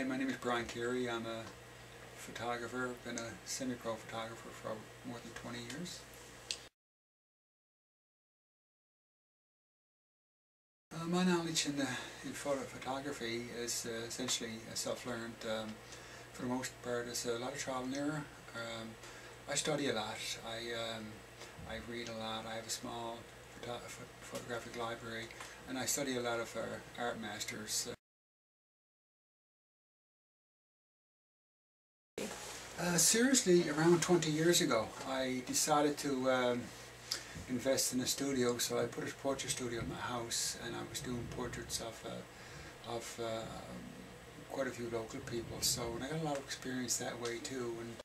Hi, my name is Brian Carey. I'm a photographer, I've been a semi-pro photographer for more than 20 years. Uh, my knowledge in, uh, in photo photography is uh, essentially self-learned. Um, for the most part, it's a lot of trial and error. Um, I study a lot. I um, I read a lot. I have a small photo photographic library, and I study a lot of uh, art masters. Uh, seriously, around 20 years ago, I decided to um, invest in a studio, so I put a portrait studio in my house, and I was doing portraits of uh, of uh, quite a few local people. So, and I got a lot of experience that way too. And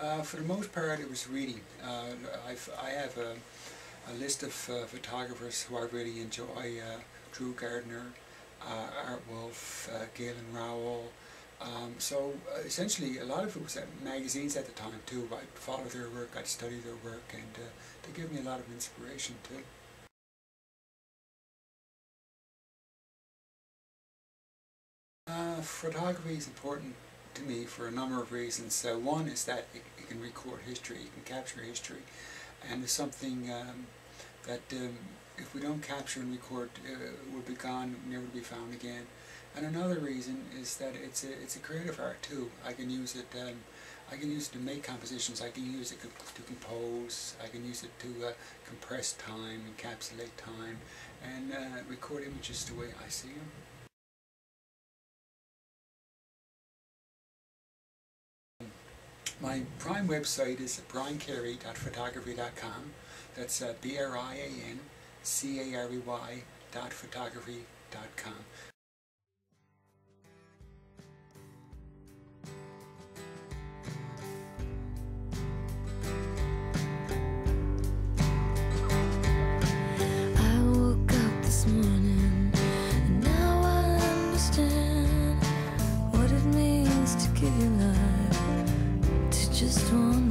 uh, for the most part, it was reading. Uh, I have a, a list of uh, photographers who I really enjoy: uh, Drew Gardner, Art Wolfe, Galen Rowell. Um, so uh, essentially, a lot of it was at magazines at the time too. I'd follow their work, I'd study their work, and uh, they gave me a lot of inspiration too. Uh, photography is important to me for a number of reasons. Uh, one is that it, it, can record history, it can capture history, and it's something um, that um, if we don't capture and record, uh, will be gone, never to be found again. And another reason is that it's a, it's a creative art too. I can use it. Um, I can use it to make compositions. I can use it to compose. I can use it to uh, compress time, encapsulate time, and uh, record images the way I see them. My prime website is briancarey.photography.com. That's uh, B-R-I-A-N-C-A-R-E-Y dot photography.com. I woke up this morning and now I understand what it means to give up to just one